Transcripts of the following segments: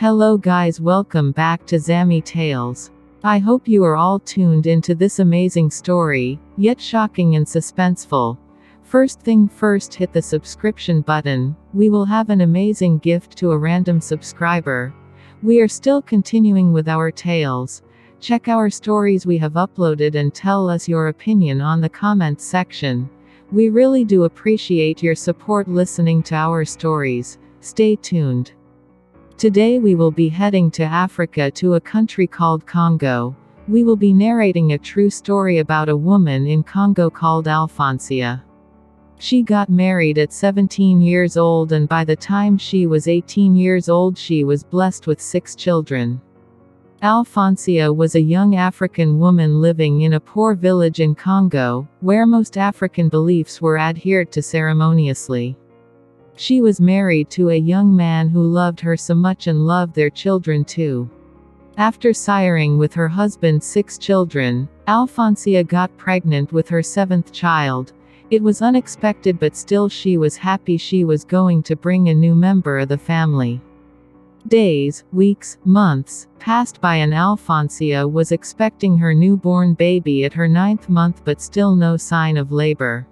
Hello guys welcome back to Zami Tales. I hope you are all tuned into this amazing story, yet shocking and suspenseful. First thing first hit the subscription button, we will have an amazing gift to a random subscriber. We are still continuing with our tales. Check our stories we have uploaded and tell us your opinion on the comments section. We really do appreciate your support listening to our stories. Stay tuned. Today we will be heading to Africa to a country called Congo. We will be narrating a true story about a woman in Congo called Alphonsia. She got married at 17 years old and by the time she was 18 years old she was blessed with six children. Alphonsia was a young African woman living in a poor village in Congo, where most African beliefs were adhered to ceremoniously. She was married to a young man who loved her so much and loved their children too. After siring with her husband six children, Alphonsia got pregnant with her seventh child. It was unexpected but still she was happy she was going to bring a new member of the family. Days, weeks, months, passed by and Alphonsia was expecting her newborn baby at her ninth month but still no sign of labor.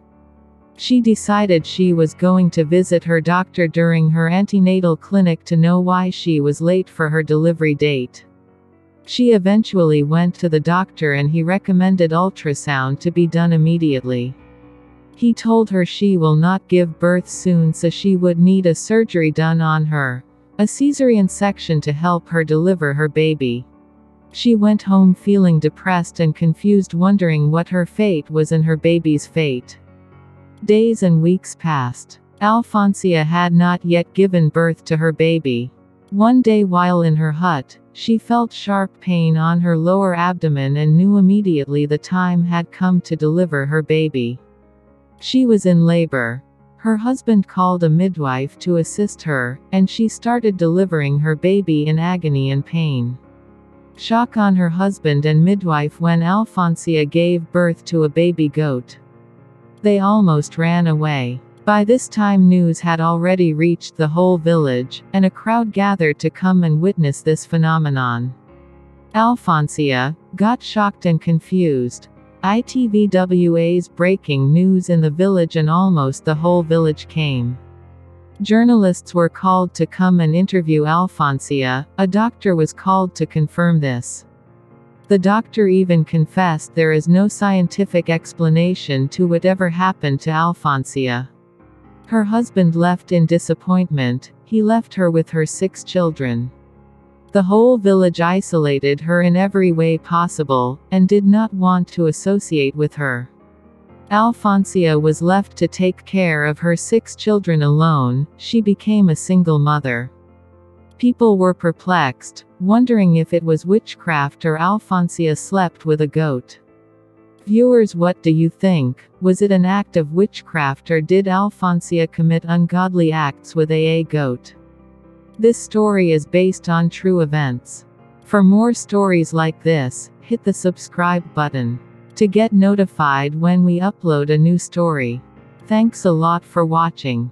She decided she was going to visit her doctor during her antenatal clinic to know why she was late for her delivery date. She eventually went to the doctor and he recommended ultrasound to be done immediately. He told her she will not give birth soon so she would need a surgery done on her. A caesarean section to help her deliver her baby. She went home feeling depressed and confused wondering what her fate was and her baby's fate. Days and weeks passed. Alphonsia had not yet given birth to her baby. One day while in her hut, she felt sharp pain on her lower abdomen and knew immediately the time had come to deliver her baby. She was in labor. Her husband called a midwife to assist her, and she started delivering her baby in agony and pain. Shock on her husband and midwife when Alphonsia gave birth to a baby goat. They almost ran away. By this time news had already reached the whole village, and a crowd gathered to come and witness this phenomenon. Alphonsia got shocked and confused. ITVWA's breaking news in the village and almost the whole village came. Journalists were called to come and interview Alphonsia, a doctor was called to confirm this. The doctor even confessed there is no scientific explanation to whatever happened to Alphonsia. Her husband left in disappointment, he left her with her six children. The whole village isolated her in every way possible, and did not want to associate with her. Alphonsia was left to take care of her six children alone, she became a single mother. People were perplexed, wondering if it was witchcraft or Alphonsia slept with a goat. Viewers what do you think, was it an act of witchcraft or did Alphonsia commit ungodly acts with a goat? This story is based on true events. For more stories like this, hit the subscribe button. To get notified when we upload a new story. Thanks a lot for watching.